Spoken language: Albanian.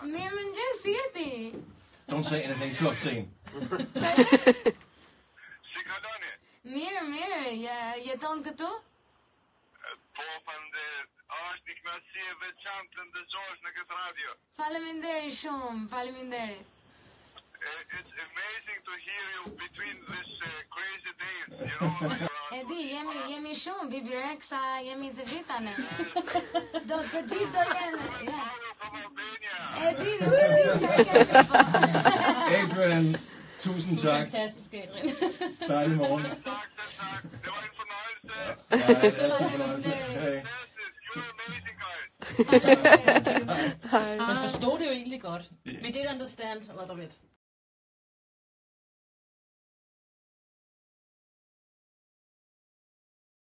Mirë më nxë, si e ti? Don't say anything shu apë sejnë Si Mirë, mirë, ja, jeton këtu? Po, pande, është një këmësi e veçantë të ndëgjosh në këtë radio. Faleminderi shumë, faleminderi. It's amazing to hear you between this uh, crazy day you know. e di, jemi, jemi shumë, Bibi Rexa, jemi të gjitha ne. do, të gjithë do jenë, Adrian, tusind tak. Fantastisk, Adrian. Dejlig morgen. Selv tak, tak. Det var en fornøjelse. Ja, ja, ja, ja, ja, fornøjelse. Hey. Hej. Man forstod det jo egentlig godt. We did understand a lot of it.